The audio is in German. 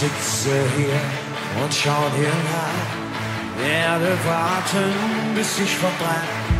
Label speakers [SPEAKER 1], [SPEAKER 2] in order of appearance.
[SPEAKER 1] sitze hier und schau dir nach. Werde warten, bis ich verbrenne